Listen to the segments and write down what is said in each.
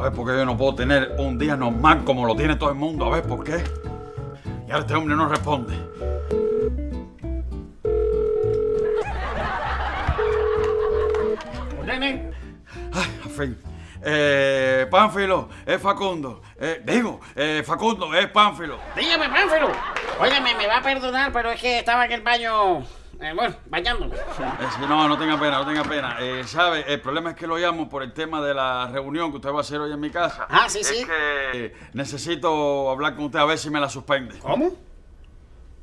A ver, ¿por qué yo no puedo tener un día normal como lo tiene todo el mundo? A ver, ¿por qué? Y ahora este hombre no responde. Ay, al fin. Eh, Pánfilo, es Facundo. Eh, digo, eh, Facundo, es Pánfilo. Dígame, Pánfilo. Óigame, me va a perdonar, pero es que estaba en el baño. Eh, bueno, sí, no, no tenga pena, no tenga pena. Eh, ¿Sabe? El problema es que lo llamo por el tema de la reunión que usted va a hacer hoy en mi casa. Ah, sí, sí. Que necesito hablar con usted a ver si me la suspende. ¿Cómo?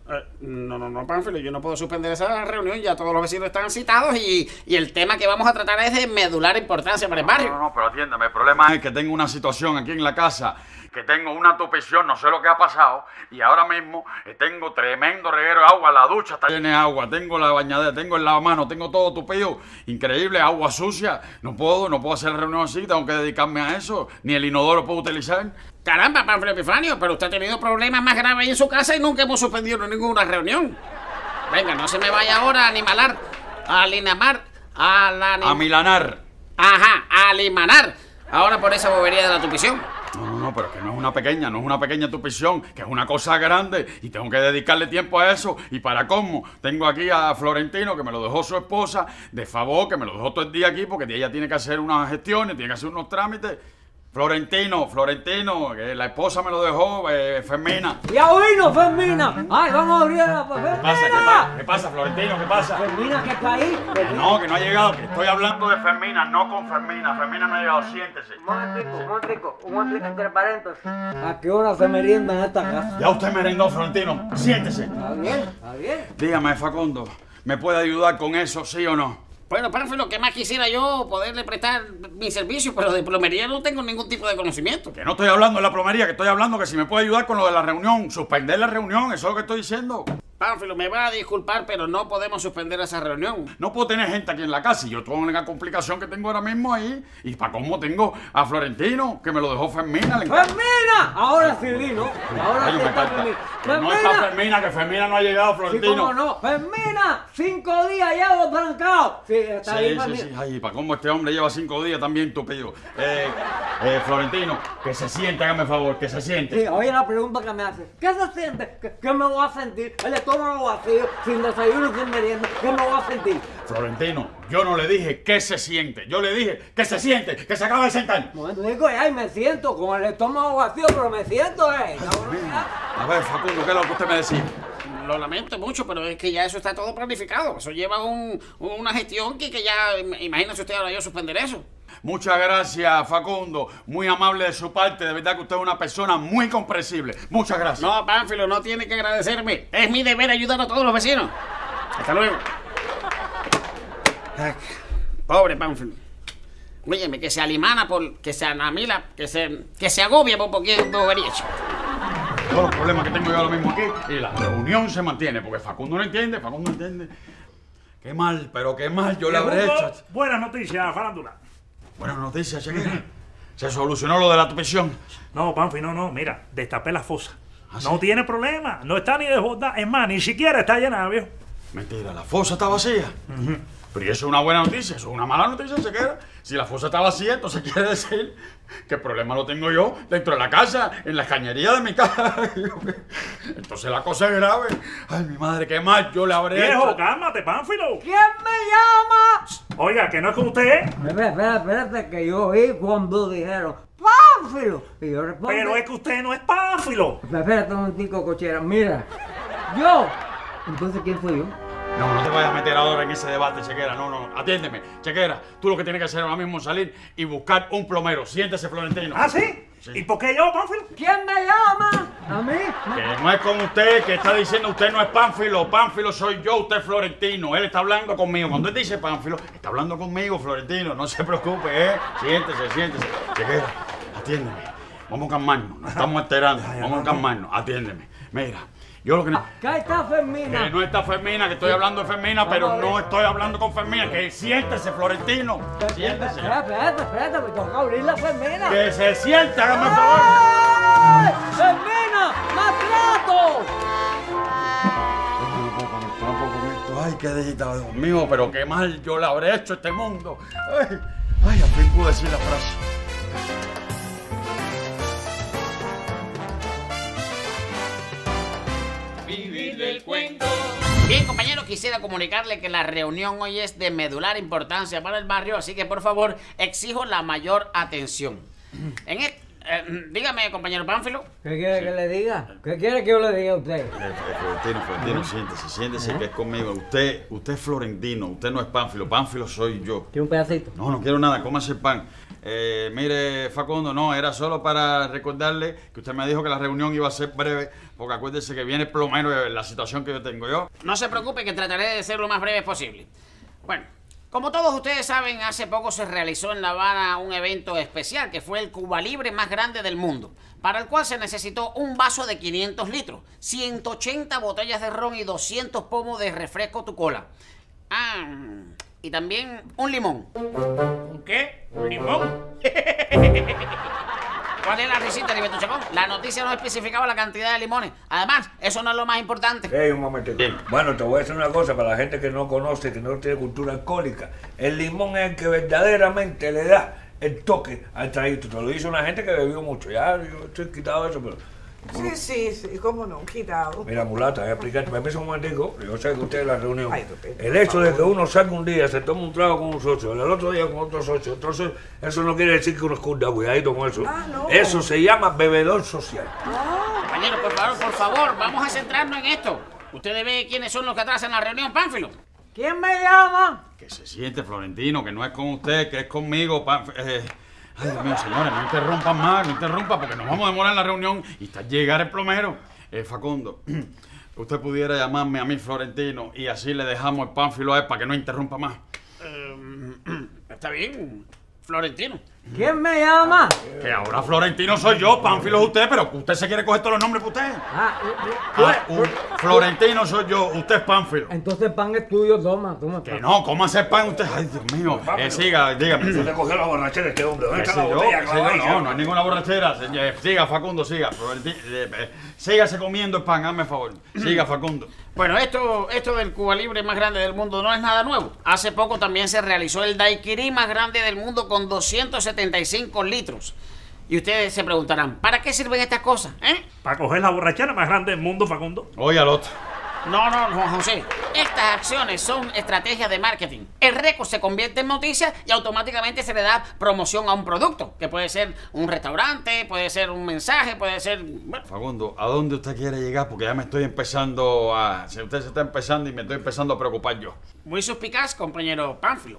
Eh, no, no, no, Pánfilo, yo no puedo suspender esa reunión, ya todos los vecinos están citados y, y el tema que vamos a tratar es de medular importancia para el No, barrio. no, pero atiéndame. El problema es que tengo una situación aquí en la casa, que tengo una tupición, no sé lo que ha pasado, y ahora mismo eh, tengo tremendo reguero de agua. La ducha está llena de agua, tengo la bañadera, tengo el lavamanos, tengo todo tupido. Increíble, agua sucia. No puedo, no puedo hacer reunión así, tengo que dedicarme a eso. Ni el inodoro puedo utilizar. Caramba, Pánfilo Epifanio, pero usted ha tenido problemas más graves en su casa y nunca hemos suspendido ninguna reunión. Venga, no se me vaya ahora a animalar, a alinamar, a la... A milanar. Ajá, a alimanar. Ahora por esa bobería de la tupición. No, no, no, pero que no es una pequeña, no es una pequeña tupición, que es una cosa grande y tengo que dedicarle tiempo a eso. Y para cómo, tengo aquí a Florentino, que me lo dejó su esposa, de favor, que me lo dejó todo el día aquí, porque ella tiene que hacer unas gestiones, tiene que hacer unos trámites. Florentino, Florentino, que la esposa me lo dejó, eh, Fermina. ¡Ya vino, Fermina! ¡Ay, vamos a abrir la ¿Qué pasa? ¿Qué, Fermina! pasa? ¿Qué pasa, Florentino? ¿Qué pasa? Fermina, ¿qué está ahí? Que no, que no ha llegado, que estoy hablando de Fermina, no con Fermina. Fermina no ha llegado, siéntese. Un momentico, un momentico, un momentico entre paréntesis. ¿A qué hora se merienda en esta casa? Ya usted merendó, Florentino, siéntese. Está bien, está bien. Dígame, Facundo, ¿me puede ayudar con eso, sí o no? Bueno, Pánfilo, ¿qué más quisiera yo poderle prestar mi servicio? Pero de plomería no tengo ningún tipo de conocimiento. Que no estoy hablando de la plomería, que estoy hablando que si me puede ayudar con lo de la reunión, suspender la reunión, eso es lo que estoy diciendo. Pánfilo, me va a disculpar, pero no podemos suspender esa reunión. No puedo tener gente aquí en la casa y yo tengo una complicación que tengo ahora mismo ahí. Y para cómo tengo a Florentino, que me lo dejó Fermina. le. ¡Fermina! Ahora sí vino. Ahora Ay, sí me está. Fermina. Que no está Fermina, que Fermina no ha llegado, Sí, Florentino. cómo no. ¡Fermina! ¡Cinco días llevo trancado! Sí, está ahí, Sí, sí, Fermina. sí. Ay, para cómo este hombre lleva cinco días también tupido. Eh, eh, Florentino, que se siente, hágame favor, que se siente. Sí, oye la pregunta que me hace. ¿Qué se siente? ¿Qué, qué me voy a sentir? El estómago vacío, sin desayuno, sin merienda. ¿Qué me voy a sentir? Florentino, yo no le dije que se siente. Yo le dije que se siente, que se acaba de sentar. Momento, digo, ay, me siento con el estómago vacío, pero me siento, eh. A ver, Facundo, ¿qué es lo que usted me decía? Lo lamento mucho, pero es que ya eso está todo planificado. Eso lleva un- una gestión que, que ya, im- imagínese usted ahora yo suspender eso. Muchas gracias, Facundo. Muy amable de su parte. De verdad que usted es una persona muy comprensible. Muchas gracias. No, Pánfilo, no tiene que agradecerme. Es mi deber ayudar a todos los vecinos. Hasta luego. Pobre Pánfilo. Óyeme, que se alimana por... que se anamila, que se... que se agobia por bobería. chico. Todos los problemas que tengo yo ahora mismo aquí y la reunión se mantiene porque Facundo no entiende, Facundo no entiende. Qué mal, pero qué mal yo le habré hecho. Buenas noticias, farándula. Buenas noticias, Chequera. Se solucionó lo de la tupición. No, Panfi, no, no, mira, destapé la fosa. ¿Ah, no sí? tiene problema, no está ni desbordada. Es más, ni siquiera está llena, viejo. Mentira, la fosa está vacía. Pero y eso es una buena noticia, eso es una mala noticia, Chequera. Si la fosa está vacía, entonces quiere decir que el problema lo tengo yo dentro de la casa, en la cañería de mi casa. Entonces la cosa es grave. Ay, mi madre, qué mal yo le habré Viejo, hecho. cálmate, Pánfilo. ¿Quién me llama? Oiga, que no es con usted, Espera, espera, espérate, que yo oí cuando dijeron ¡Pánfilo! Y yo respondí. pero es que usted no es Pánfilo. Espérate un momentico, cochera. Mira, yo. Entonces, ¿quién fui yo? No, no te vayas a meter ahora en ese debate, Chequera. No, no, atiéndeme. Chequera, tú lo que tienes que hacer ahora mismo es salir y buscar un plomero. Siéntese, Florentino. ¿Ah, sí? Sí. ¿Y por qué yo, Pánfilo? ¿Quién me llama? ¿A mí? Que no es con usted que está diciendo usted no es Pánfilo. Pánfilo soy yo, usted es Florentino. Él está hablando conmigo. Cuando él dice Pánfilo, está hablando conmigo, Florentino. No se preocupe, ¿eh? Siéntese, siéntese. Chequera, atiéndeme. Vamos a calmarnos. Nos estamos alterando. Vamos a no, calmarnos. Atiéndeme. Mira, yo lo que... Acá está Fermina. Que no está Fermina, que estoy hablando de Fermina, pero no estoy hablando con Fermina. Que siéntese, Florentino. Siéntese. Espera, espérate, espérate, me toca abrir la Fermina. Que se siente, hágame favor. ¡Fermina! Esto. Ay, qué digita, Dios mío, pero qué mal yo le habré hecho a este mundo. Ay, ay, al fin pude decir la frase. Quisiera comunicarle que la reunión hoy es de medular importancia para el barrio, así que por favor exijo la mayor atención. En el- eh, dígame, compañero Pánfilo. ¿Qué quiere que le diga? ¿Qué quiere que yo le diga a usted? Eh, eh, Florentino, Florentino, siéntese, siéntese que es conmigo. Usted, usted es Florentino, usted no es Pánfilo, Pánfilo soy yo. ¿Quiere un pedacito? No, no quiero nada, cómase el pan. Eh, mire, Facundo, no, era solo para recordarle que usted me dijo que la reunión iba a ser breve, porque acuérdese que viene el plomero en la situación que yo tengo yo. No se preocupe que trataré de ser lo más breve posible. Bueno, como todos ustedes saben, hace poco se realizó en La Habana un evento especial que fue el Cuba Libre más grande del mundo, para el cual se necesitó un vaso de 500 litros, 180 botellas de ron y 200 pomos de refresco tu cola. Ah, y también un limón. ¿Un qué? ¿Un limón? ¿Cuál es la risita, Heriberto Chacón? La noticia no especificaba la cantidad de limones. Además, eso no es lo más importante. Ey, un momentito. Bien. Bueno, te voy a decir una cosa para la gente que no conoce, que no tiene cultura alcohólica. El limón es el que verdaderamente le da el toque al traguito. Te lo dice una gente que bebió mucho. Ya, yo estoy quitado de eso, pero... Sí, sí, sí, cómo no, quitado. Mira, mulata, voy a explicarte. Me un momentico. Yo sé que usted es la reunión. Ay, el hecho de que uno salga un día, se toma un trago con un socio, el otro día con otro socio, entonces eso no quiere decir que uno escurda, cuidadito con eso. Ah, no. Eso se llama bebedor social. Compañero, por favor, por favor, vamos a centrarnos en esto. Ustedes ven quiénes son los que atrasan la reunión, Pánfilo. ¿Quién me llama? Que se siente, Florentino, que no es con usted, que es conmigo. Pán- eh, ay, Dios mío, señores, no interrumpan más, no interrumpan, porque nos vamos a demorar en la reunión y está llegar el plomero. Eh, Facundo, usted pudiera llamarme a mí, Florentino, y así le dejamos el pánfilo a él para que no interrumpa más. Está bien, Florentino. ¿Quién me llama? Que ahora Florentino soy yo, Pánfilo es usted, pero usted se quiere coger todos los nombres para usted. Ah, eh, eh, Ah, un- Florentino soy yo, usted es Pánfilo. entonces el pan es tuyo, toma, toma. Que no, ¿cómo hacer pan usted? Ay, Dios mío. Eh, siga, dígame. Se le cogió la borrachera a este hombre. ¿Dónde está la yo, botella? yo, a- no, no hay ninguna borrachera. Se- eh, Siga, Facundo, siga. Eh, eh, sígase comiendo el pan, hazme favor. Siga, Facundo. Bueno, esto, esto del Cuba Libre más grande del mundo no es nada nuevo. Hace poco también se realizó el Daiquiri más grande del mundo con 275 litros. Y ustedes se preguntarán, ¿para qué sirven estas cosas? ¿Eh? Para coger la borrachera más grande del mundo, Facundo. Oye al otro. No, no, Juan José. Estas acciones son estrategias de marketing. El récord se convierte en noticia y automáticamente se le da promoción a un producto, que puede ser un restaurante, puede ser un mensaje, puede ser... bueno, Facundo, ¿a dónde usted quiere llegar? Porque ya me estoy empezando a... Si usted se está empezando y me estoy empezando a preocupar yo. muy suspicaz, compañero Pánfilo.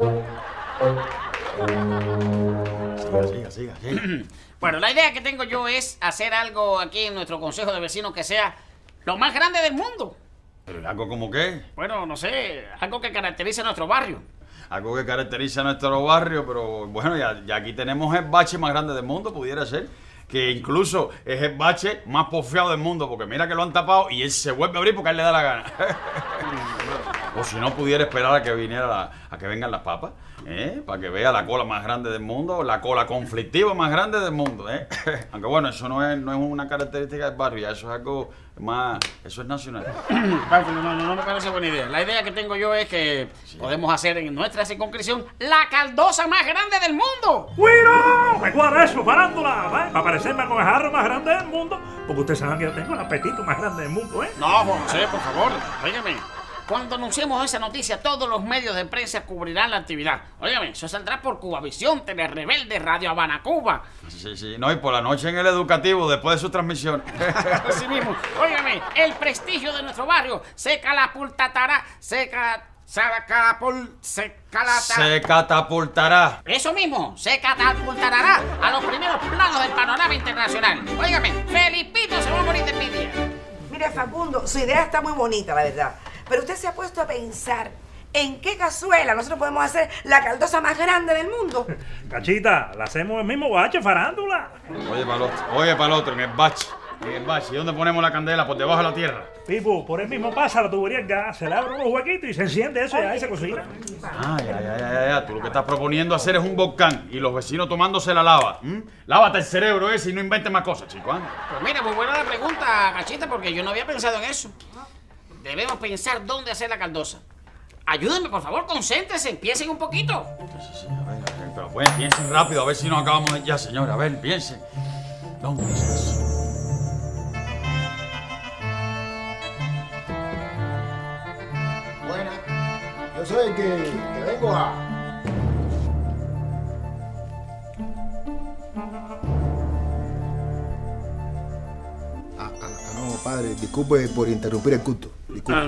Siga, siga, siga. siga. Bueno, la idea que tengo yo es hacer algo aquí en nuestro consejo de vecinos que sea lo más grande del mundo. Pero algo como qué? Bueno, no sé, algo que caracterice a nuestro barrio. Algo que caracteriza a nuestro barrio, pero bueno, ya, ya aquí tenemos el bache más grande del mundo, pudiera ser. Que incluso es el bache más porfiado del mundo, porque mira que lo han tapado y él se vuelve a abrir porque a él le da la gana. o si no pudiera esperar a que viniera la- a que vengan las papas, ¿eh? para que vea la cola más grande del mundo, la cola conflictiva más grande del mundo. ¿eh? Aunque bueno, eso no es, no es una característica del barrio, eso es algo más, eso es nacional. No, no, no me parece buena idea. La idea que tengo yo es que podemos hacer en nuestra circunscripción la caldosa más grande del mundo. ¡Cuidado! Me cuadra eso, farándula, ¿eh? Para parecerme con el jarro más grande del mundo. Porque ustedes saben que yo tengo el apetito más grande del mundo, ¿eh? No, José, por favor, óigame. Cuando anunciemos esa noticia, todos los medios de prensa cubrirán la actividad. Óigame, eso saldrá por Cubavisión, Tele Rebelde, Radio Habana, Cuba. Sí, sí, no, y por la noche en el educativo, después de su transmisión. Así mismo, óigame, el prestigio de nuestro barrio se calapultatará, se ca... se calapul... se calata... Se catapultará. Eso mismo, se catapultará a los primeros planos del panorama internacional. Óigame, Felipito se va a morir de envidia. Mire, Facundo, su idea está muy bonita, la verdad. Pero usted se ha puesto a pensar en qué cazuela nosotros podemos hacer la caldosa más grande del mundo. Cachita, la hacemos en el mismo bache, farándula. Oye, para el otro, oye, para el otro, en el bache. En el bache. ¿Y dónde ponemos la candela? Por debajo de la tierra. Pipo, por el mismo pasa la tubería gas, se le abren unos huequitos y se enciende eso y ahí se cocina. Ah, ya, ya, ya, ya. Tú lo que estás proponiendo hacer es un volcán y los vecinos tomándose la lava. ¿m? Lávate el cerebro ese y no inventes más cosas, chico. ¿ah? Pues mira, muy buena la pregunta, Cachita, porque yo no había pensado en eso. Debemos pensar dónde hacer la caldosa. Ayúdenme, por favor, concéntrense, piensen un poquito. Sí, sí, a ver, a ver, pero bueno, piensen rápido, a ver si nos acabamos de- ya, señor. A ver, piensen. ¿Dónde es eso? Bueno, soy el que, que vengo a. padre, disculpe por interrumpir el culto. Disculpe.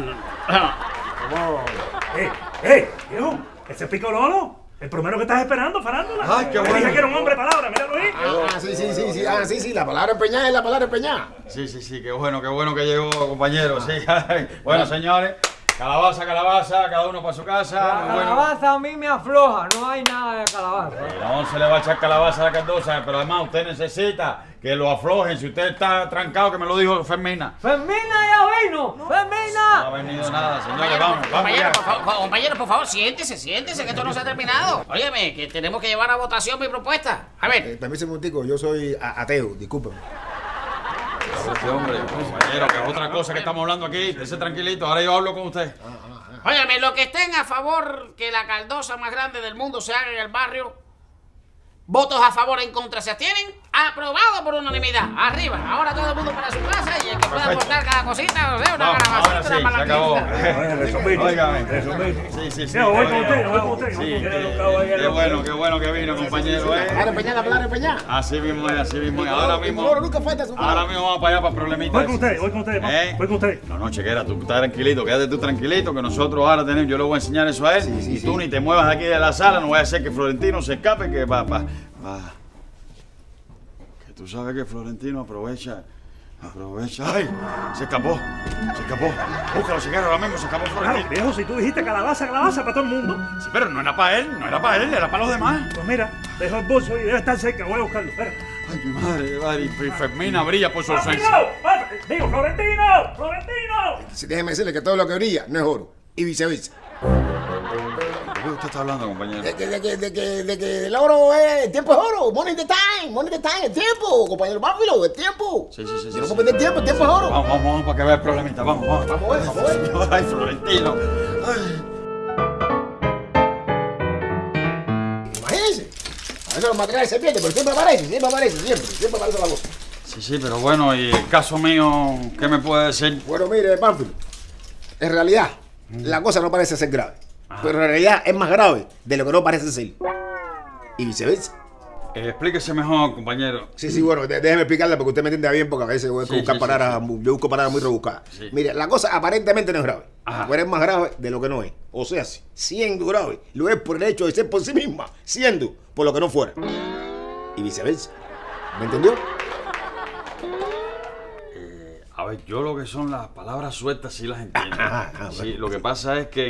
¡Eh, eh, viejo! ¿Ese es Picololo? ¿El primero que estás esperando, farándula? Ay, qué bueno. Dije que era un hombre de palabra, míralo ahí. Ah, sí, sí, sí, sí, ah, sí, sí, la palabra empeñada es la palabra empeñada. Sí, sí, sí, qué bueno, qué bueno que llegó, compañero. Sí. Bueno, señores, calabaza, calabaza, cada uno para su casa. La bueno. calabaza a mí me afloja, no hay nada de calabaza. No se le va a echar calabaza a la caldosa, pero además usted necesita que lo aflojen. Si usted está trancado, que me lo dijo Fermina. ¡Fermina ya vino! No ha ¡Fermina! venido nada, señores, vamos, vamos compañero, ya. por favor, compañero, por favor, siéntese, siéntese, que esto no se ha terminado. Óyeme, que tenemos que llevar a votación mi propuesta. A Eh, ver, permíteme un momentico, yo soy ateo, discúlpeme. Este hombre, compañero, que es otra cosa que estamos hablando aquí. Ese tranquilito, ahora yo hablo con usted. óyeme, los que estén a favor que la caldosa más grande del mundo se haga en el barrio, votos a favor en contra se abstienen, aprobado por unanimidad. Arriba, ahora todo el mundo para su casa y el que pueda aportar cada cosita, no sé, una Vamos, ahora sí, se acabó. Resumiste. Sí, sí, sí. Yo voy con usted, voy con usted. qué, bueno, qué bueno que vino, compañero. Así mismo es, así mismo es. Ahora mismo, ahora mismo vamos para allá para problemitas. Voy con usted, voy con usted, ¿Eh? voy con usted. No, no, chequera, tú estás tranquilito, quédate tú tranquilito, que nosotros ahora tenemos, yo le voy a enseñar eso a él, y tú ni te muevas de aquí de la sala, no voy a hacer que Florentino se escape, que va, va, va. Que tú sabes que Florentino aprovecha, aprovecha, ¡ay! Se escapó, se escapó, búscalo, chequera, ahora mismo se escapó Claro, Florentino. viejo, si tú dijiste calabaza, calabaza para todo el mundo, Sí, pero no era para él, no era para él, era para los demás. pues mira, dejo el bolso y debe estar cerca, voy a buscarlo. Espera. Ay, mi madre, madre, y Fermina brilla por su ausencia. ¡Florentino! ¡Digo, Florentino! ¡Florentino! Sí, Déjeme decirle que todo lo que brilla no es oro. Y viceversa. ¿De qué usted está hablando, compañero? De que, de que, de que, de que el oro es, el tiempo es oro. Money the time, money the time, el tiempo, compañero Báfilo, el tiempo. Sí, sí, sí, Si no sí. tiempo, el tiempo es oro. Vamos, vamos, vamos, para que vea el problemita, vamos, vamos. Vamos vamos. Ay, Florentino. Ay. Imagínense. A veces los materiales se pierden, pero siempre aparece, siempre aparece, siempre, siempre aparece la cosa. Sí, sí, pero bueno, y el caso mío, ¿qué me puede decir? Bueno, mire, Pánfilo, en realidad, la cosa no parece ser grave. Pero en realidad es más grave de lo que no parece ser. Y viceversa. Eh, explíquese mejor, compañero. Sí, sí, bueno, déjeme explicarle porque usted me entiende bien porque a veces voy a Sí, buscar sí, palabras, sí, yo busco palabras muy rebuscadas. Mire, la cosa aparentemente no es grave, Ajá. pero es más grave de lo que no es. O sea, si- siendo grave, lo es por el hecho de ser por sí misma, siendo por lo que no fuera. Y viceversa. ¿Me entendió? A ver, yo lo que son las palabras sueltas sí las entiendo. Ajá, Sí, lo que pasa es que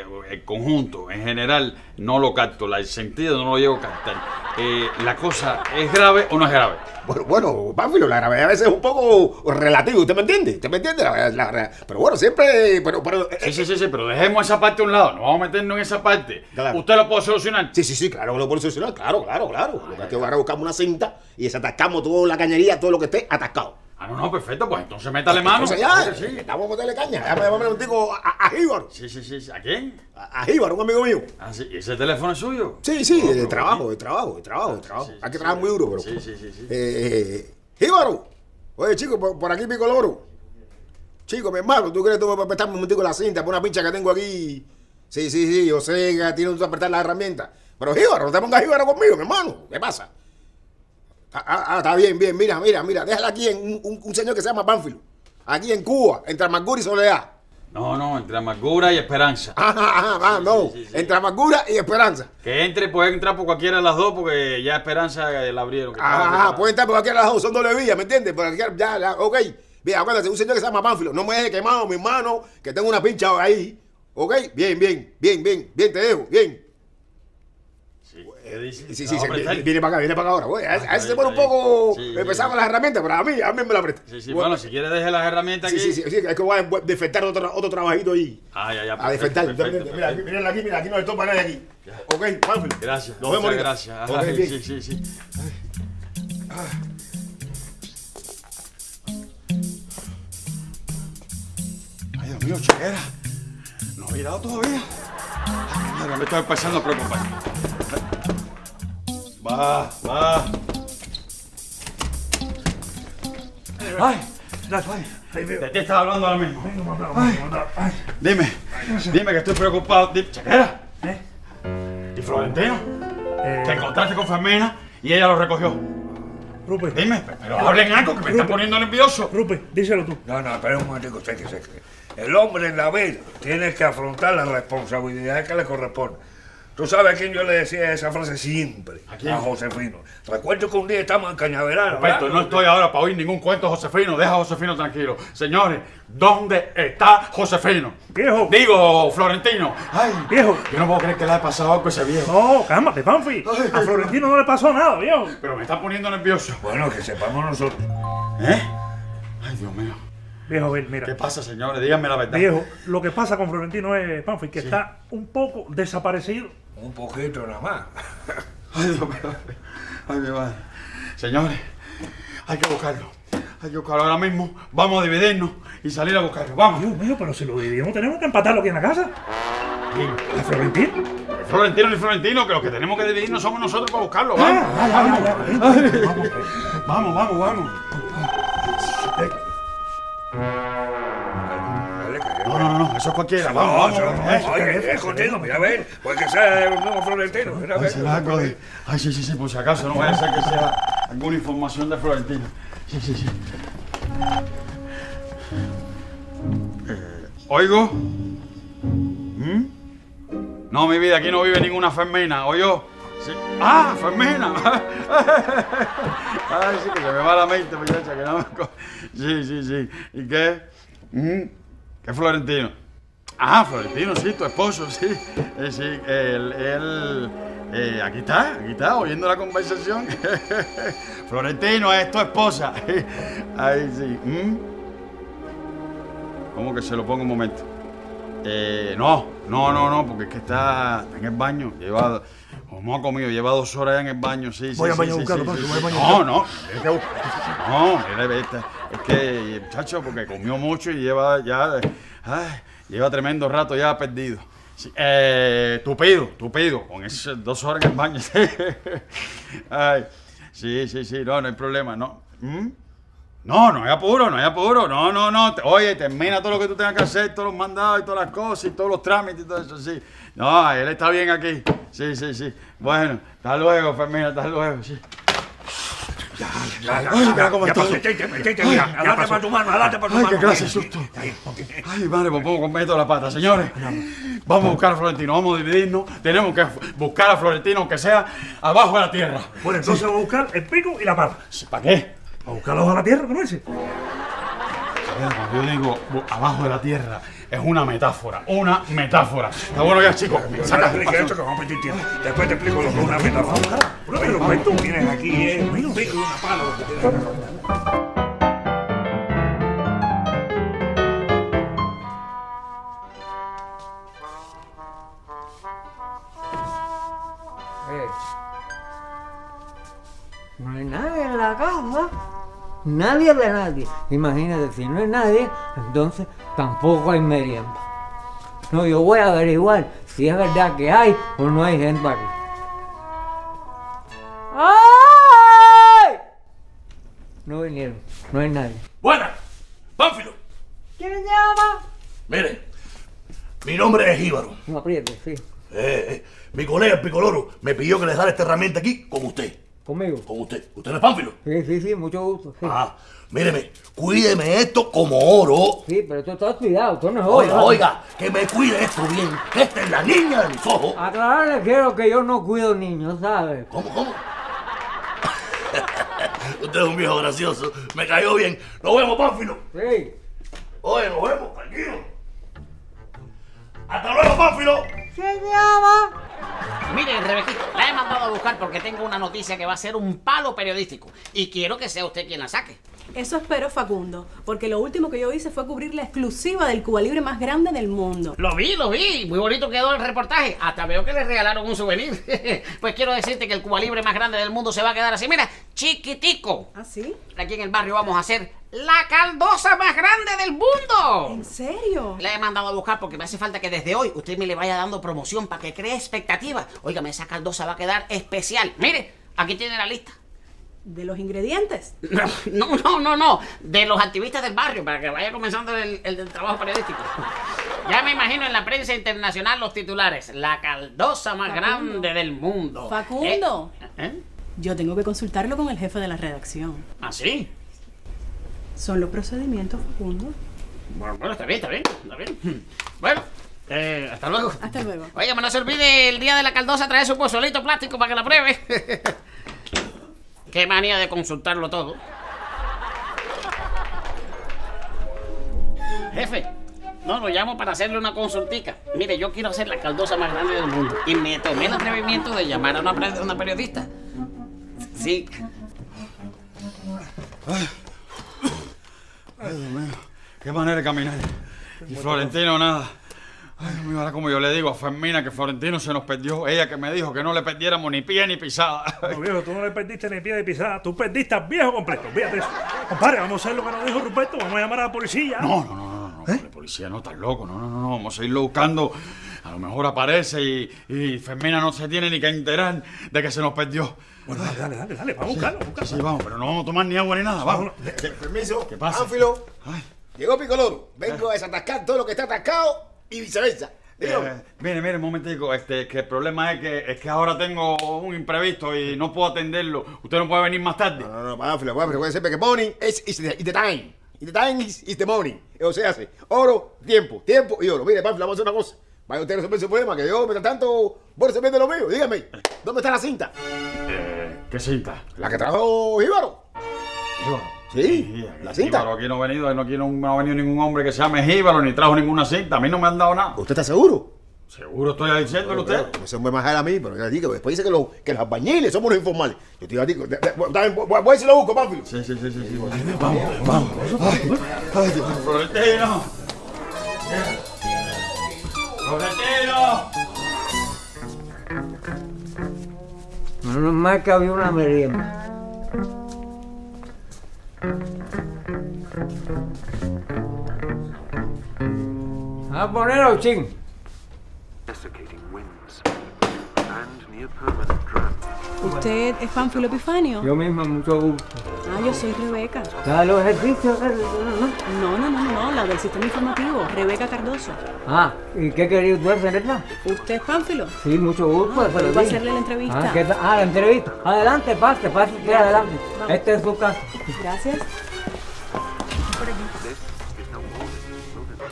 eh, el conjunto, en general, no lo capto. la- El sentido no lo llego a captar. Eh, ¿La cosa es grave o no es grave? Bueno, bueno, Pánfilo, la gravedad a veces es un poco relativo, ¿usted me entiende? ¿Usted me entiende? La, la- pero bueno, siempre, pero, pero, eh, Sí, sí, sí, sí, pero dejemos esa parte a un lado. No vamos a meternos en esa parte. Claro. ¿Usted lo puede solucionar? Sí, sí, sí, claro que lo puedo solucionar, claro, claro, claro. Lo que hay que buscamos una cinta y desatascamos toda la cañería, todo lo que esté atascado. Ah, no, no, perfecto, pues entonces métale mano. Entonces ya, Sí, sí. estamos a meterle caña. Déjame llamarme un tico a, a. Sí, sí, sí. ¿A quién? A, a un amigo mío. Ah, sí. ¿Y ese teléfono es suyo? Sí, sí, de trabajo, de trabajo, de trabajo, de trabajo. Hay que trabajar muy duro, pero. Sí, sí, sí, sí. Eh, eh, Jíbaro. Oye, chico, por, por aquí pico el oro. Chico, mi hermano, ¿tú crees que tú me prestarme un tico la cinta por una pincha que tengo aquí? Sí, sí, sí, yo sé que tienes que apretar las herramientas. Pero Jíbaro, no te pongas Jíbaro conmigo, mi hermano. ¿Qué pasa? Ah, ah, ah, está bien, bien. Mira, mira, mira. Déjala aquí en un, un- un señor que se llama Pánfilo. Aquí en Cuba, entre Amargura y Soledad. No, no, entre amargura y esperanza. Ajá, ajá, no. sí, sí. Entre Amargura y Esperanza. Que entre, puede entrar por cualquiera de las dos porque ya Esperanza eh, la abrieron. que Ajá, preparada. pueden estar por aquí a las dos, son doble vía, ¿me entiendes? Por aquí, ya, ya, ok. Bien, acuérdate, un señor que se llama Pánfilo. No me deje quemado, mi hermano, que tengo una pincha ahí. ¿Ok? Bien, bien, bien, bien, bien, te dejo, bien. Sí. Sí, sí, ¿La sí, va a viene, para acá, viene para acá ahora. güey. A, ese se pone un poco con las herramientas, pero a mí, a mí me la presta. Sí, sí, bueno, si quiere deje las herramientas aquí. sí, sí, sí, es que voy a defectar otro, otro trabajito ahí. Ah, ya, ya. A defectar. Mira, mira aquí, mira, aquí no le topa nadie aquí. Ok. Gracias. Nos vemos gracias. Sí, sí, sí. Ay, Dios mío, chequera. No ha virado todavía. Ay, me estoy empezando a preocupar. Va, va. Ay, Ay, ¿de qué estás hablando ahora mismo? venga. Ay, Dime. Dime que estoy preocupado. Dime, Chequera. ¿Eh? ¿Y Florentino? Eh, Te encontraste con Fermina y ella lo recogió. Rupert, Dime, pero hablen algo que me están poniendo nervioso. Rupert, díselo tú. No, no, espera un momentico, sé que sé que el hombre en la vida tiene que afrontar la responsabilidad que le corresponde. Tú sabes a quién yo le decía esa frase siempre. ¿A quién? Josefino. Recuerdo que un día estamos en Cañaveral. No estoy ahora para oír ningún cuento, Josefino. Deja a Josefino tranquilo. Señores, ¿dónde está Josefino? Viejo. Digo, Florentino. Ay, Viejo. Yo no puedo creer que le haya pasado algo a ese viejo. No, cálmate, Panfi. A Florentino no le pasó nada, viejo. Pero me está poniendo nervioso. Bueno, que sepamos nosotros. ¿Eh? Ay, Dios mío. Viejo, mira. ¿Qué pasa, señores? Díganme la verdad. Viejo, lo que pasa con Florentino es, Panfi, que está un poco desaparecido. Un poquito nada más. Ay, Dios mío. Ay, mi madre. Señores, hay que buscarlo. Hay que buscarlo ahora mismo. Vamos a dividirnos y salir a buscarlo. Vamos. Dios mío, pero si lo dividimos tenemos que empatarlo aquí en la casa. ¿A Florentino? Florentino ni Florentino, que los que tenemos que dividirnos somos nosotros para buscarlo. Ah, Vamos. ya, ya, ya, ya. Vamos. Vamos, vamos, vamos. No, no, no, eso es cualquiera. No, Vamos, no, vamos. no, Eh, oye, es contigo, mira, a ver, pues que sea el nuevo Florentino. Mira, a Ay, ver. será de- Ay, sí, sí, sí, por si acaso, no vaya a ser que sea alguna información de Florentino. Sí, sí, sí. Eh, ¿Oigo? ¿Mm? No, mi vida, aquí no vive ninguna Fermina, ¿oyó? Sí. ¡Ah, Fermina! Ay, sí, que se me va la mente, muchacha, que no me... Sí, sí, sí. ¿Y qué? ¿Mm? ¿Qué Florentino? Ah, Florentino, sí, tu esposo, sí. Eh, sí, él, eh, aquí está, aquí está, oyendo la conversación. Florentino, es tu esposa. Ay, sí. ¿Mm? ¿Cómo que se lo pongo un momento? Eh, no, no, no, no, porque es que está en el baño. Lleva, como ha comido, lleva dos horas ya en el baño, sí, sí. Voy al sí, baño a sí, buscarlo, sí, voy al baño No, no, es que, no, él es, es que, muchacho, porque comió mucho y lleva ya, ay, lleva tremendo rato ya perdido. Eh, tupido, tupido, con esas dos horas en el baño. Ay, sí, sí, sí, no, no hay problema, no. ¿Mm? No, no hay apuro, no hay apuro, no, no, no. Oye, termina todo lo que tú tengas que hacer, todos los mandados y todas las cosas y todos los trámites y todo eso, sí. No, él está bien aquí. Sí, sí, sí. Bueno, hasta luego, Fermina, hasta luego, sí. Ya, ya, Ay, ya, mira cómo estoy. metete, mira, adelante pasó. para tu mano, adelante para tu Ay, mano. qué clase de susto. Ay, madre, pues pongo con meto la pata. Señores, vamos a buscar a Florentino, vamos a dividirnos. Tenemos que buscar a Florentino, aunque sea abajo de la tierra. Bueno, entonces vamos a buscar el pico y la pata. ¿Para qué? A buscarlos a la tierra, ¿cómo dice? Cuando yo digo abajo de la tierra, es una metáfora, una metáfora. Está bueno ya, chicos. Saca, esto que vamos a pedir tiempo. Después te explico lo que es una metáfora. Bueno, pero tú. Tienes aquí, eh, un pico y una pala. Eh. No hay nadie en la casa. Nadie de nadie. Imagínate, si no hay nadie, entonces tampoco hay merienda. No, yo voy a averiguar si es verdad que hay o no hay gente aquí. ¡Ay! No vinieron, no hay nadie. Buena, Pánfilo. ¿Quién llama? Mire, mi nombre es Íbaro. No apriete, sí. Eh, eh, mi colega el Picoloro me pidió que le dejara esta herramienta aquí con usted. ¿Conmigo? Con usted. ¿Usted no es Pánfilo? Sí, sí, sí, mucho gusto. Sí, Ah, míreme, cuídeme esto como oro. sí pero esto está cuidado, esto no es Oiga, oro. oiga, que me cuide esto bien. que Esta es la niña de mis ojos. Aclararle quiero que yo no cuido niños, ¿sabes? ¿Cómo, cómo? Usted es un viejo gracioso. Me cayó bien. Nos vemos, Pánfilo. Sí. Oye, nos vemos, tranquilo. Hasta luego, Pánfilo. ¿Quién llama? Mire, Rebequito, la he mandado a buscar porque tengo una noticia que va a ser un palo periodístico. Y quiero que sea usted quien la saque. Eso espero, Facundo, porque lo último que yo hice fue cubrir la exclusiva del Cuba Libre más grande del mundo. Lo vi, lo vi. Muy bonito quedó el reportaje. Hasta veo que le regalaron un souvenir. pues quiero decirte que el Cuba Libre más grande del mundo se va a quedar así. Mira, chiquitico. ¿Ah, sí? Aquí en el barrio vamos a hacer la caldosa más grande del mundo. ¿En serio? La he mandado a buscar porque me hace falta que desde hoy usted me le vaya dando promoción para que cree expectativa. Óigame, esa caldosa va a quedar especial. Mire, aquí tiene la lista. ¿De los ingredientes? No, no, no, no. De los activistas del barrio, para que vaya comenzando el, trabajo periodístico. Ya me imagino en la prensa internacional los titulares. La caldosa más Facundo. grande del mundo. Facundo. ¿Eh? ¿Eh? Yo tengo que consultarlo con el jefe de la redacción. ¿Ah, sí? Son los procedimientos, Facundo. Bueno, bueno, está bien, está bien, está bien. Bueno, eh, hasta luego. Hasta luego. Oiga, no se olvide el día de la caldosa traer su pozolito plástico para que la pruebe. Qué manía de consultarlo todo. Jefe, no, lo llamo para hacerle una consultica. Mire, yo quiero hacer la caldosa más grande del mundo. Y me tomé el atrevimiento de llamar a una, una periodista. Sí. Ay. Qué manera de caminar. Y Florentino nada. Ay, ahora como yo le digo a Fermina que Florentino se nos perdió. Ella que me dijo que no le perdiéramos ni pie ni pisada. No, viejo, tú no le perdiste ni pie de pisada. Tú perdiste al viejo completo. Fíjate eso. Compadre, vamos a hacer lo que nos dijo Ruperto. Vamos a llamar a la policía. No, no, no, no, no. La policía no está loco. No, no, no, no. Vamos a irlo buscando. A lo mejor aparece y, y Fermina no se tiene ni que enterar de que se nos perdió. Bueno, dale, dale, dale, dale. Vamos a buscarlo, buscarlo. Sí, vamos, pero no vamos a tomar ni agua ni nada. Vamos. Permiso. ¿Qué pasa? Pánfilo. Ay. Llegó Picoloro. Vengo a desatascar todo lo que está atascado y viceversa. Eh, mire, mire, un momentico, este, que el problema es que, es que ahora tengo un imprevisto y no puedo atenderlo. Usted no puede venir más tarde. No, no, no, Pánfilo, Pánfilo. Puede ser que money is, is, the, is the time. Y the time is, is the money. O sea, hace oro, tiempo, tiempo y oro. Mire, Pánfilo, vamos a hacer una cosa. Vaya usted a resolver su problema, que yo, mientras tanto, voy a resolver de lo mío. Dígame, ¿dónde está la cinta? Eh, ¿Qué cinta? La que trajo Jíbaro. Sí, la cinta. Jíbaro aquí no ha venido, no, aquí no, no ha venido ningún hombre que se llame Jíbaro ni trajo ninguna cinta. A mí no me han dado nada. ¿Usted está seguro? Seguro estoy diciéndole a usted. Eso me baja a mí, pero ya digo, después dice que, los que los albañiles somos los informales. Yo te digo, de- de- voy voy- voy a si lo busco, Pánfilo. Sí, sí, sí, sí. sí. Vamos, vamos. Ay, Florentino. Florentino. Menos mal que había una merienda. A ponerlo, ching. desiccating winds and near permanent. ¿Usted es Pánfilo Epifanio? Yo mismo, mucho gusto. Ah, yo soy Rebeca. ¿Sabes los ejercicios? ¿no? No, no, no, no, la del sistema informativo. Rebeca Cardoso. Ah, ¿y qué quería usted, Seneca? ¿Usted es Pánfilo? Sí, mucho gusto. Ah, lo iba a hacerle la entrevista. Ah. Ah, la entrevista. Adelante, pase, pase usted adelante. Vamos. Este es su casa. Gracias.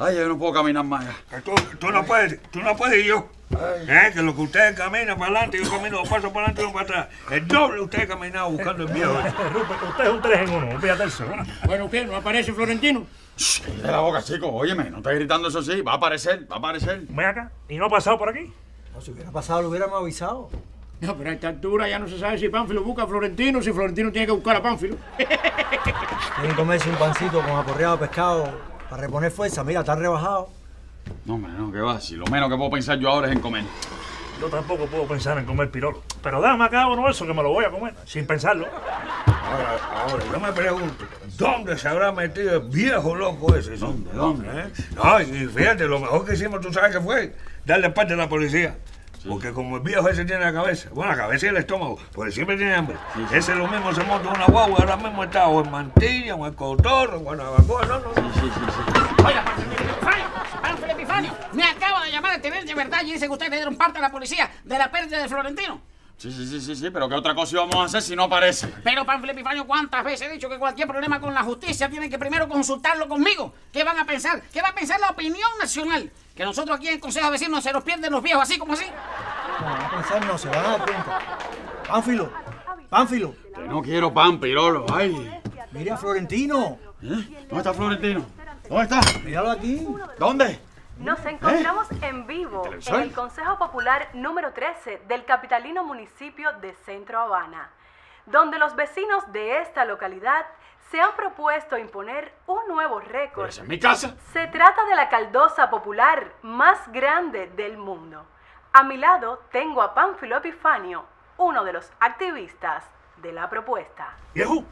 Ay, yo no puedo caminar más. Tú, tú no puedes, tú no puedes y yo. ¿Eh? Que lo que ustedes caminan para adelante, yo camino dos pasos para adelante y uno para atrás. El doble usted ha caminado buscando el viejo. Rupert, usted es un tres en uno. Fíjate eso. ¿eh? Bueno, ¿qué? ¿No aparece Florentino? Shh, cállate la boca, chico. Óyeme, no estés gritando eso sí. Va a aparecer, va a aparecer. Ven acá. ¿Y no ha pasado por aquí? No, si hubiera pasado, lo hubiéramos avisado. No, pero a esta altura ya no se sabe si Pánfilo busca a Florentino o si Florentino tiene que buscar a Pánfilo. Tienen que comerse un pancito con aporreado de pescado para reponer fuerza. Mira, está rebajado. No, hombre, no, ¿qué va? Si lo menos que puedo pensar yo ahora es en comer. Yo tampoco puedo pensar en comer pirolo. Pero dame acá uno eso que me lo voy a comer, sin pensarlo. Ahora, ahora, yo me pregunto, ¿dónde se habrá metido el viejo loco ese? ¿Dónde? ¿Dónde? ¿Eh? No, y fíjate, lo mejor que hicimos, tú sabes qué fue, darle parte a la policía. Porque como el viejo ese tiene la cabeza, bueno, la cabeza y el estómago, porque siempre tiene hambre. Ese lo mismo se monta en una guagua, ahora mismo está o en Mantilla, o en Cotorro, o en Guanabacoa, no, no, no. Oiga, Pánfilo Epifanio, Pánfilo Me acaba de llamar el teniente de verdad y dice que ustedes le dieron parte a la policía de la pérdida de Florentino. Sí, sí, sí, sí, sí, pero ¿qué otra cosa íbamos a hacer si no aparece? Pero, Pánfilo Epifanio, ¿cuántas veces he dicho que cualquier problema con la justicia tienen que primero consultarlo conmigo? ¿Qué van a pensar? ¿Qué va a pensar la opinión nacional? Que nosotros aquí en el Consejo de Vecinos se nos pierden los viejos así como así. No, van a pensar, no, se van a dar cuenta. Pánfilo, Pánfilo, Que no quiero pan, pirolo. Ay. mire a Florentino. ¿Eh? ¿Dónde está Florentino? ¿Dónde está? Míralo aquí. ¿Dónde? Nos encontramos en vivo ¿Televisor? en el Consejo Popular número 13 del capitalino municipio de Centro Habana, donde los vecinos de esta localidad se han propuesto imponer un nuevo récord. Es mi casa. Se trata de la caldosa popular más grande del mundo. A mi lado tengo a Pánfilo Epifanio, uno de los activistas de la propuesta. Viejo,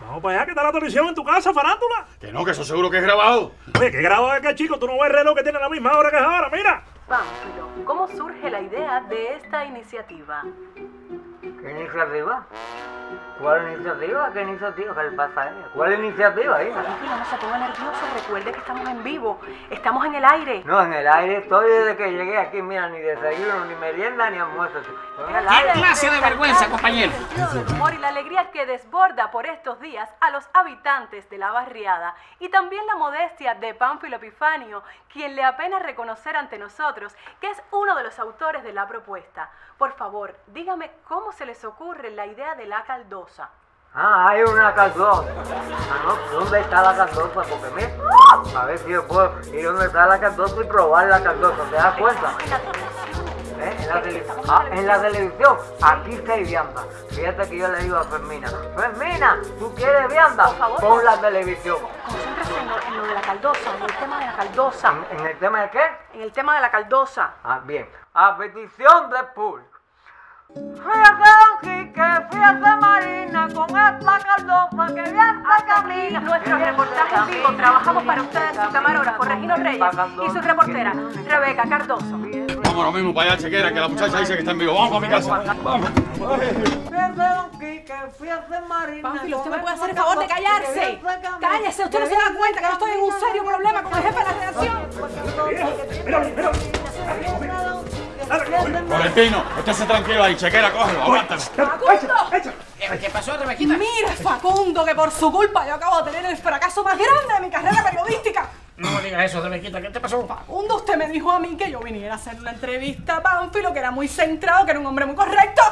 vamos para allá, que está la televisión en tu casa, farándula. Que no, que eso seguro que es grabado. Oye, ¿qué grado es que chico? Tú no ves el reloj que tiene la misma hora que es ahora, mira. Pánfilo, ¿cómo surge la idea de esta iniciativa? ¿Qué iniciativa? ¿Cuál iniciativa? ¿Qué iniciativa? ¿Qué le pasa a ella? ¿Cuál iniciativa, hija? Pánfilo, no se ponga nervioso. Recuerde que estamos en vivo. Estamos en el aire. No, en el aire estoy desde que llegué aquí, mira, ni desayuno, ni merienda, ni almuerzo. ¿Qué clase de vergüenza, compañero? El humor y la alegría que desborda por estos días a los habitantes de la barriada y también la modestia de Pánfilo Epifanio, quien le apena reconocer ante nosotros que es uno de los autores de la propuesta. Por favor, dígame cómo se les ocurre la idea de la caldosa. Ah, hay una caldosa. Ah, no, ¿dónde está la caldosa? Porque mira, a ver si yo puedo ir donde está la caldosa y probar la caldosa, ¿te das cuenta? ¿Eh? En, la tele- ah, en la televisión, aquí se hay vianda. Fíjate que yo le digo a Fermina, Fermina, ¿tú quieres vianda? Por favor. Pon la televisión. Concéntrese en lo, en lo de la caldosa, en el tema de la caldosa. ¿En, en el tema de qué? En el tema de la caldosa. Ah, bien. A petición de público. Fíjate, don Quique, fíjate, Marina, con esta caldosa que bien se camina. Nuestros reportajes vivo trabajamos para ustedes, su camarógrafo Regino Reyes y su reportera Rebeca Cardoso. Vamos lo mismo para allá, chequera, que la muchacha dice que está en vivo. Vamos para mi casa. Vamos. Quique, fíjate, Marina. Pánfilo, usted me puede hacer el favor de que callarse. Cállese, usted no se da cuenta que yo estoy en un serio problema con el jefe de la redacción. Florentino, estése tranquilo ahí, chequera, cógelo, aguántalo. Eh, ¿Qué pasó, Rebequita? Mira, Facundo, que por su culpa yo acabo de tener el fracaso más grande de mi carrera periodística. No me digas eso, Rebequita, ¿qué te pasó? Facundo, usted me dijo a mí que yo viniera a hacer una entrevista a Pánfilo, que era muy centrado, que era un hombre muy correcto.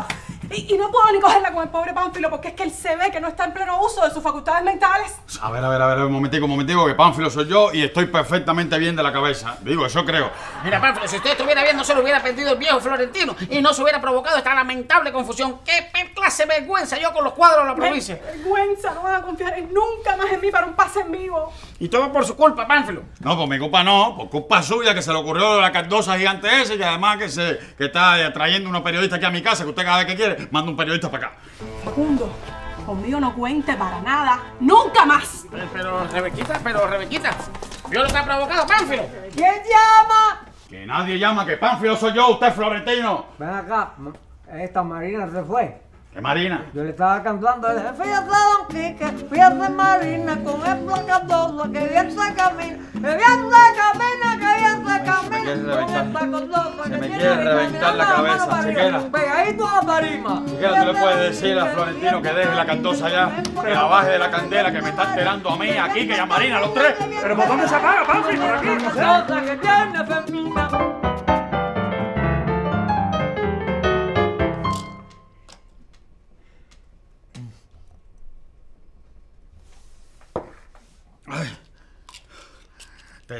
Y, y no puedo ni cogerla con el pobre Pánfilo porque es que él se ve que no está en pleno uso de sus facultades mentales. A ver, a ver, a ver, un momentico, un momentico, que Pánfilo soy yo y estoy perfectamente bien de la cabeza. Digo, eso creo. Mira, Pánfilo, si usted estuviera bien, no se lo hubiera perdido el viejo Florentino y no se hubiera provocado esta lamentable confusión. ¿Qué, clase de vergüenza yo con los cuadros de la provincia? Vergüenza, no van a confiar en nunca más en mí para un pase en vivo. Y todo por su culpa, Pánfilo. No, por mi culpa no, por culpa suya que se le ocurrió la cardosa gigante ese y además que se que está trayendo unos periodistas aquí a mi casa, que usted cada vez que quiere manda un periodista para acá. Facundo, conmigo no cuente para nada, nunca más. Pero, Rebequita, pero, Rebequita, ¿vio lo que ha provocado Pánfilo? ¿Quién llama? Que nadie llama, que Pánfilo soy yo, usted es Florentino. Ven acá, esta Marina se fue. Que Marina. Yo le estaba cantando, le dije, fíjate, don Quique, fíjate, Marina, con esta caldosa que bien se camina, que bien se camina, se quiere reventar. me quiere reventar la cabeza, Chiquera. Pegadito a la tarima. Siquiera tú le puedes decir a Florentino que deje la cantosa ya, que la baje de la candela, que me está alterando a mí, aquí, que y a Marina, los tres. ¿Pero por dónde se apaga, Pánfilo? Por aquí, no sé. Que tiene femina.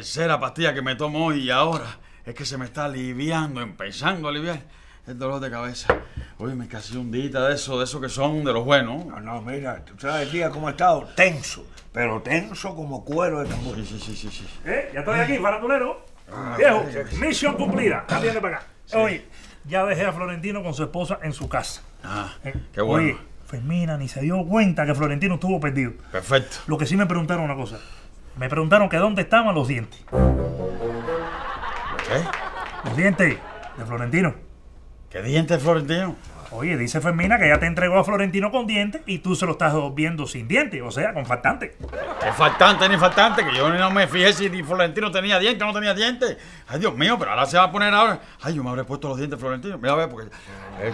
Tercera pastilla que me tomo hoy y ahora es que se me está aliviando, empezando a aliviar el dolor de cabeza. Oye, me casi un día de eso, de eso que son de los buenos. No, no, mira, tú sabes el día cómo ha estado, tenso, pero tenso como cuero de tambor. Sí, sí, sí, sí, sí. ¿Eh? Ya estoy aquí, farandulero. Ah, Viejo, sí, sí. misión cumplida. Atiende para acá. Oye, ya dejé a Florentino con su esposa en su casa. Ah, Eh, qué bueno. Oye, Fermina ni se dio cuenta que Florentino estuvo perdido. Perfecto. Lo que sí me preguntaron una cosa. Me preguntaron que dónde estaban los dientes. ¿Qué? Los dientes de Florentino. ¿Qué dientes, Florentino? Oye, dice Fermina que ya te entregó a Florentino con dientes y tú se lo estás viendo sin dientes, o sea, con faltante. Qué faltante ni faltante, que yo no me fijé si Florentino tenía dientes o no tenía dientes. Ay, Dios mío, pero ahora se va a poner ahora. Ay, yo me habré puesto los dientes, Florentino. Mira, a ver, porque.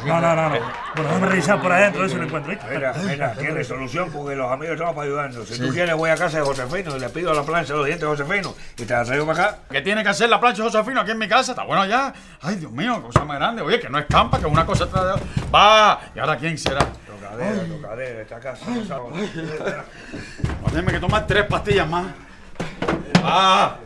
No, no, no, no. Bueno, déjame revisar por adentro, a si lo encuentro. Mira, mira, tiene solución porque los amigos estamos para ayudarnos. Si Sí. tú quieres, voy a casa de Josefino y le pido la plancha de los dientes de Josefino y te la traigo para acá. ¿Qué tiene que hacer la plancha Josefino aquí en mi casa? Está bueno ya. Ay, Dios mío, cosa más grande. Oye, que no escampa, que una cosa de otra. Va. ¿Y ahora quién será? Tocadera, tocadera, esta casa. no tener que tomar tres pastillas más. Ah.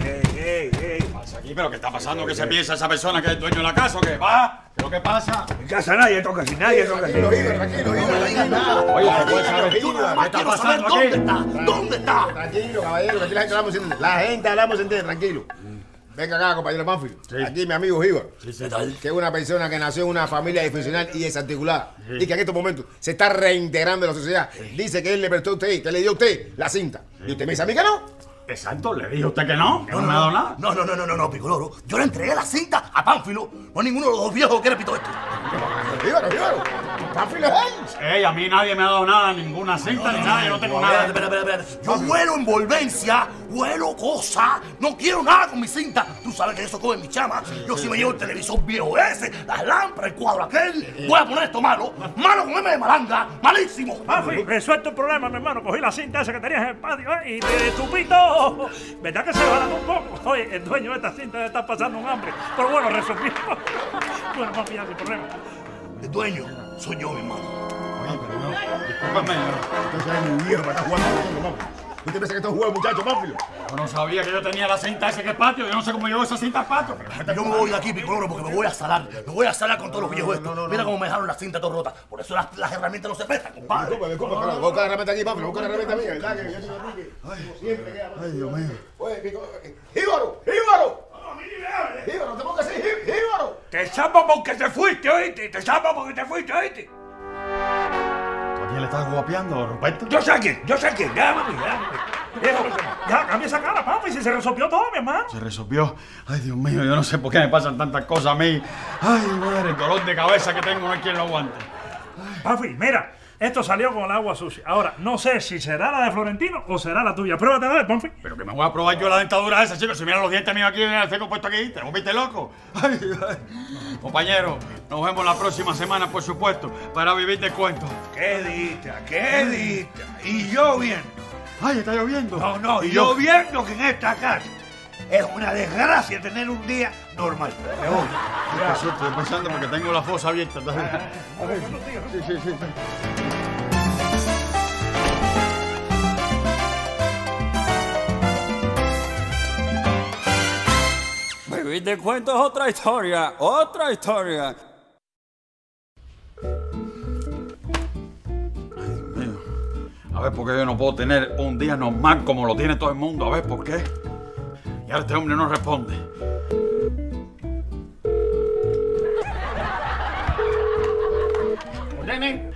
Ey, ey, ey. pasa aquí? ¿Pero qué está pasando? ¿Qué se piensa esa persona que es el dueño de la casa o qué? ¿Va? ¿Qué lo que pasa? En casa nadie toca así, nadie toca así. Tranquilo, tranquilo, no digas nada. Oye, ¿qué ¿Qué está pasando dónde aquí? está. ¿Dónde está? Tranquilo, caballero, que aquí la gente hablamos sin La gente hablamos sin tranquilo. Venga acá, compañero Pánfilo. Aquí mi amigo Jíbaro. ¿Qué tal? Que es una persona que nació en una familia disfuncional y desarticulada. Y que en estos momentos se está reintegrando en la sociedad. Dice que él le prestó a usted, que le dio a usted la cinta. Y usted me dice a mí que no. Exacto, le dije a usted que no, que no me ha dado nada. No, no, no, no, no, no, Picoloro. Yo le entregué la cinta a Pánfilo. No a ninguno de los dos viejos que repito esto. Jíbaro, Jíbaro. Pánfilo Hayes. Ey, a mí nadie me ha dado nada, ninguna cinta ni nada, yo no tengo nada. Espera, espera, espera. Yo huelo envolvencia, huelo cosa. No quiero nada con mi cinta. Tú sabes que eso coge mi chama. Yo si me llevo el televisor viejo ese, las lámparas, el cuadro aquel. Voy a poner esto malo. Malo con M de malanga. Malísimo. Papi, resuelto el problema, mi hermano. Cogí la cinta esa que tenías en el patio ¿eh? y te tupito. ¿Verdad que se balanó un poco? Oye, el dueño de esta cinta está pasando un hambre. Pero bueno, resolvió. bueno, papi, ya sin problema. El dueño soy yo, mi hermano. Oye, pero no, discúlpame. Usted es muy viejo para estar jugando con nosotros, Pánfilo. ¿Usted piensa que esto es juego, muchacho, Pánfilo? Yo no sabía que yo tenía la cinta esa en el patio, yo no sé cómo llegó esa cinta al patio. Yo me voy de aquí, Picoloro, porque me voy a salar. Me voy a salar con todos los viejos estos. Mira cómo me dejaron la cinta toda rota. Por eso las, las herramientas no se prestan, compadre. Disculpa, disculpa, busca la herramienta aquí, Pánfilo, busca la herramienta mía, ¿verdad? Que yo soy Enrique. Como siempre queda. Ay, Dios mío. Oye, Pico, eh, ¡Jíbaro! ¡Jíbaro! ¡Jíbaro, te pongas así! ¡Jí- ¡Jíbaro! Te chapo porque te fuiste, oíste. Te chapo porque te fuiste, oíste. ¿A quién le estás guapeando, Ruperto? Yo sé a quién, yo sé a quién. Llámame, llámame. Ya, cambia esa cara, papi, si se resolvió todo, mi hermano. Se resolvió. Ay, Dios mío, yo no sé por qué me pasan tantas cosas a mí. Ay, madre, el dolor de cabeza que tengo no hay quien lo aguante. Papi, mira, esto salió con el agua sucia. Ahora, no sé si será la de Florentino o será la tuya. Pruébate a ver, Panfi. Pero que me voy a probar yo la dentadura esa, chicos. Si miran los dientes míos aquí en el seco puesto aquí, ¿te lo viste loco? Ay, ay. Compañero, nos vemos la próxima semana, por supuesto, para vivir de cuento. ¿Qué dita? ¿Qué dita? Y yo viendo. Ay, está lloviendo. No, no, Y yo viendo que en esta casa es una desgracia tener un día normal. Me voy. Estoy estoy pensando porque tengo la fosa abierta. Sí, sí, sí. Vivir de cuento es otra historia, otra historia. Mío. A ver, ¿por qué yo no puedo tener un día normal como lo tiene todo el mundo? A ver, ¿por qué? Y ahora este hombre no responde. Ordenen.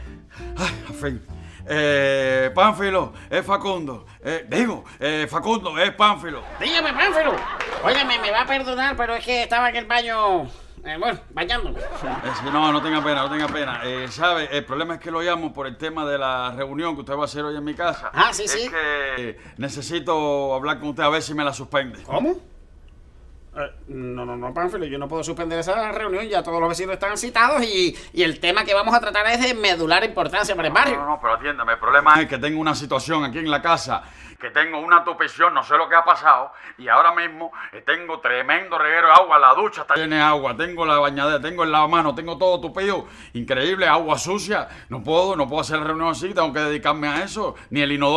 Ay, al fin. Eh, Pánfilo, es Facundo. Eh, digo, eh, Facundo, es Pánfilo. Dígame, Pánfilo. Óigame, me va a perdonar, pero es que estaba en el baño, eh, bueno, bañándome. Eh, no, no tenga pena, no tenga pena. Eh, ¿Sabe? El problema es que lo llamo por el tema de la reunión que usted va a hacer hoy en mi casa. Ah, sí, es sí. que necesito hablar con usted a ver si me la suspende. ¿Cómo? Eh, no, no, no, Pánfilo, yo no puedo suspender esa reunión, ya todos los vecinos están citados y, y el tema que vamos a tratar es de medular importancia para el No, barrio. no, pero atiéndame, el problema es que tengo una situación aquí en la casa, que tengo una tupición, no sé lo que ha pasado, y ahora mismo eh, tengo tremendo reguero de agua, la ducha está llena de agua, tengo la bañadera, tengo el lavamanos, tengo todo tupido, increíble, agua sucia, no puedo, no puedo hacer reunión así, tengo que dedicarme a eso, ni el inodoro.